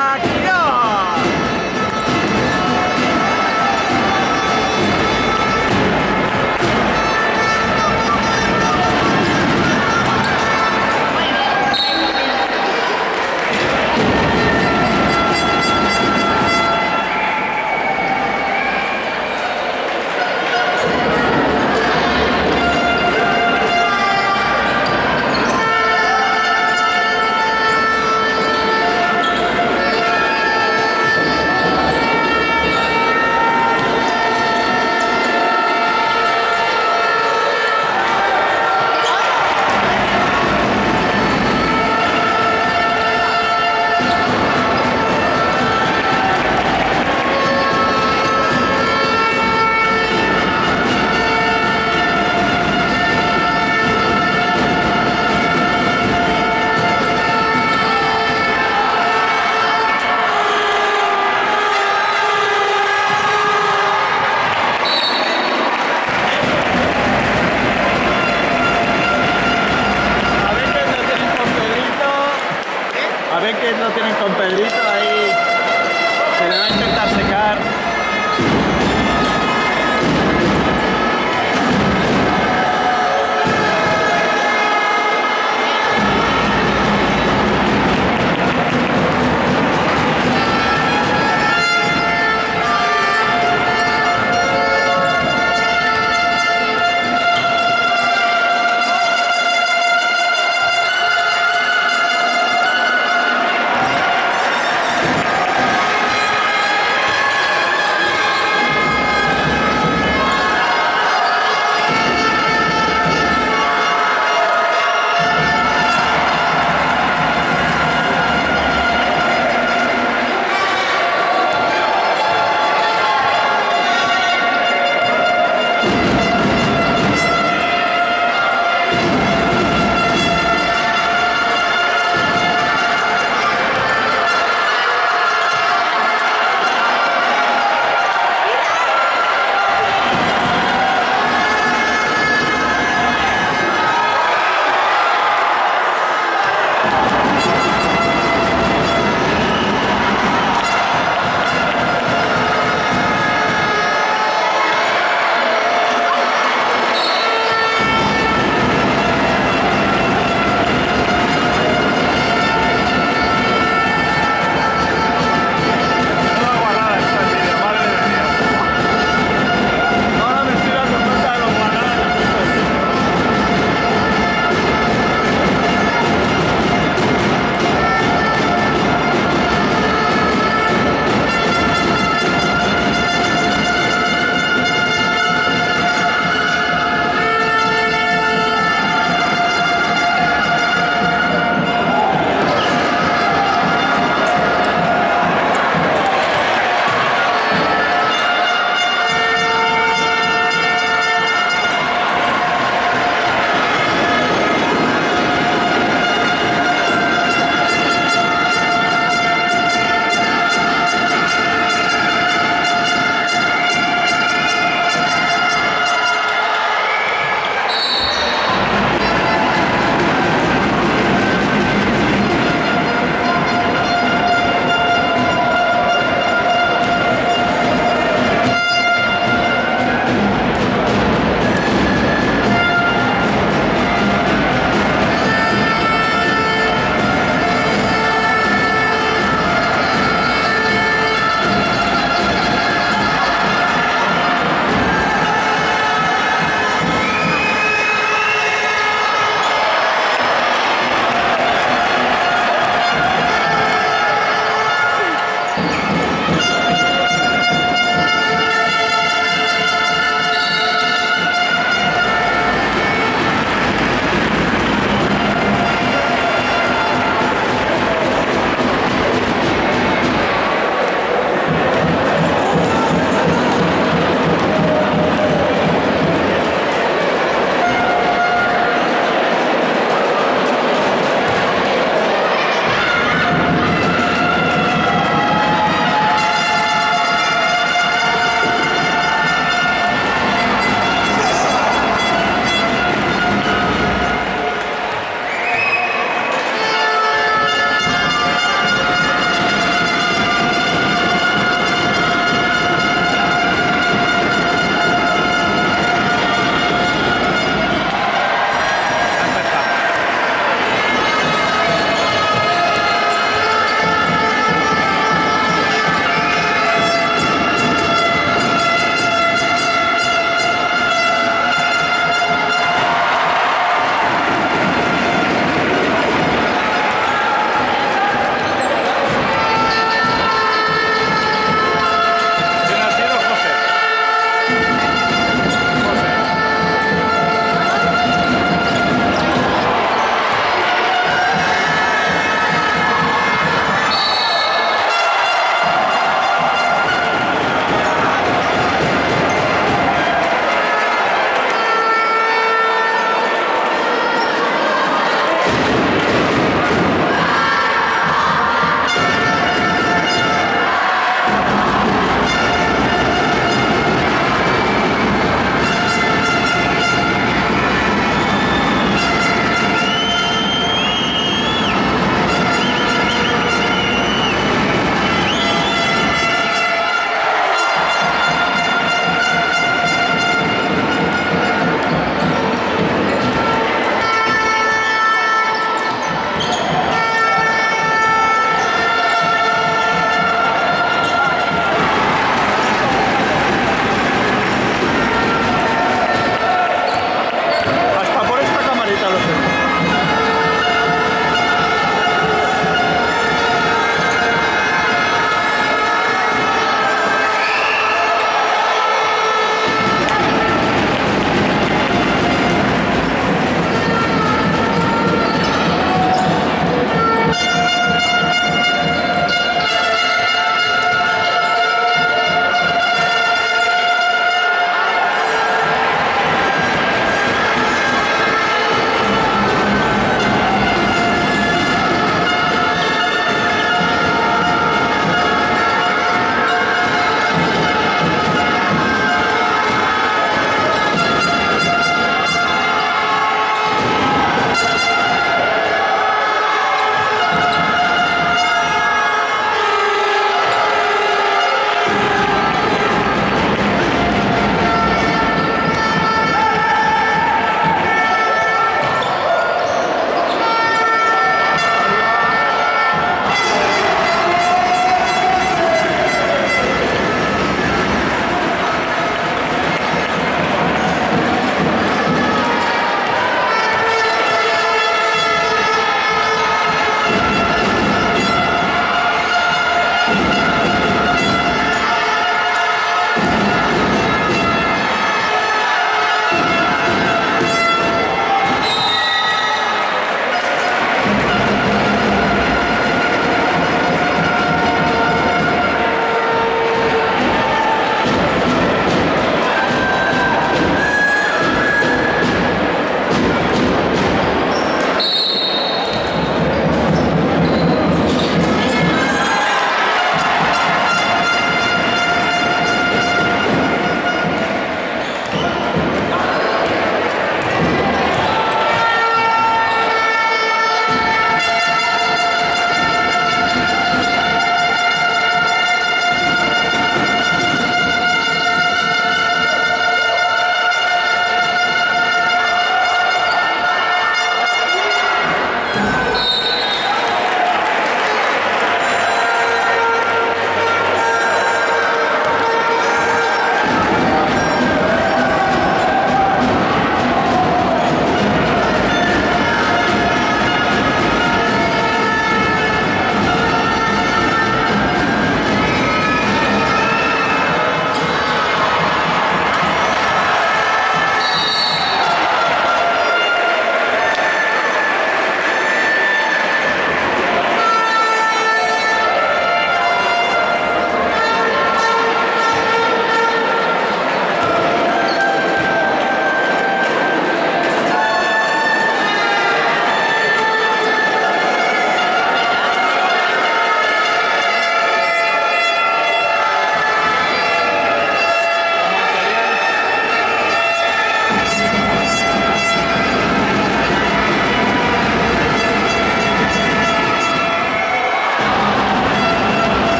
Thank you. A ver que no tienen con Pedrito ahí. Se le va a intentar secar.